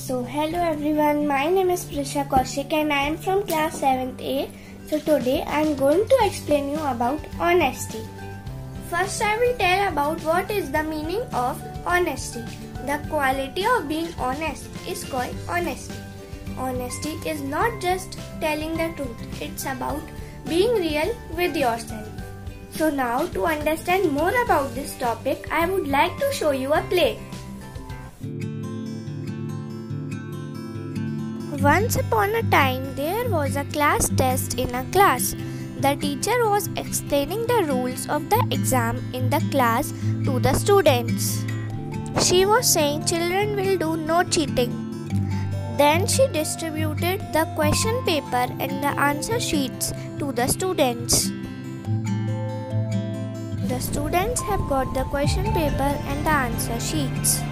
So, hello everyone, my name is Prisha Kaushik and I am from class 7th A. So, today I am going to explain you about honesty. First, I will tell about what is the meaning of honesty. The quality of being honest is called honesty. Honesty is not just telling the truth, it's about being real with yourself. So, now to understand more about this topic, I would like to show you a play. Once upon a time, there was a class test in a class. The teacher was explaining the rules of the exam in the class to the students. She was saying children will do no cheating. Then she distributed the question paper and the answer sheets to the students. The students have got the question paper and the answer sheets.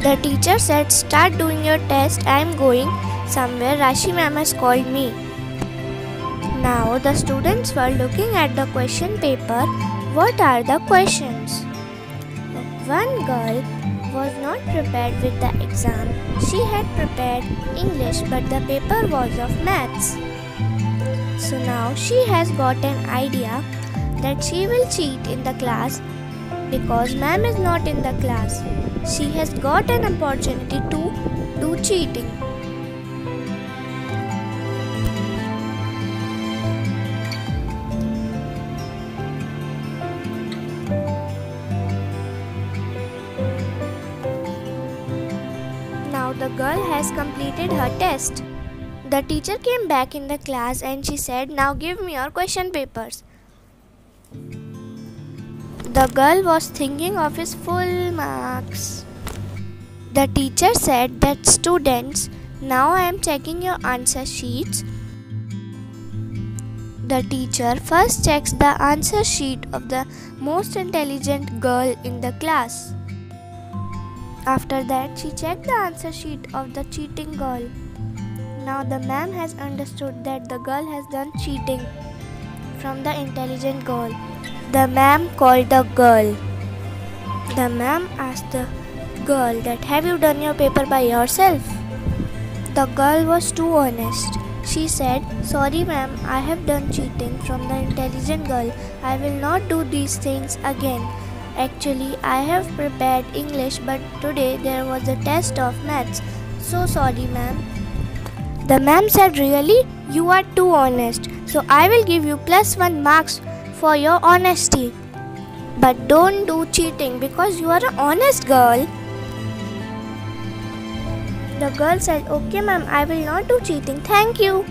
The teacher said, Start doing your test. I am going somewhere. Rashi ma'am has called me. Now the students were looking at the question paper. What are the questions? One girl was not prepared with the exam. She had prepared English, but the paper was of maths. So now she has got an idea that she will cheat in the class because ma'am is not in the class. She has got an opportunity to do cheating. The girl has completed her test. The teacher came back in the class and she said, Now give me your question papers. The girl was thinking of his full marks. The teacher said that students, now I am checking your answer sheets. The teacher first checks the answer sheet of the most intelligent girl in the class. After that, she checked the answer sheet of the cheating girl. Now the ma'am has understood that the girl has done cheating from the intelligent girl. The ma'am called the girl. The ma'am asked the girl that have you done your paper by yourself? The girl was too honest. She said, Sorry ma'am, I have done cheating from the intelligent girl. I will not do these things again. Actually, I have prepared English, but today there was a test of maths. So sorry, ma'am. The ma'am said, Really? You are too honest. So I will give you plus one marks for your honesty. But don't do cheating because you are an honest girl. The girl said, Okay, ma'am, I will not do cheating. Thank you.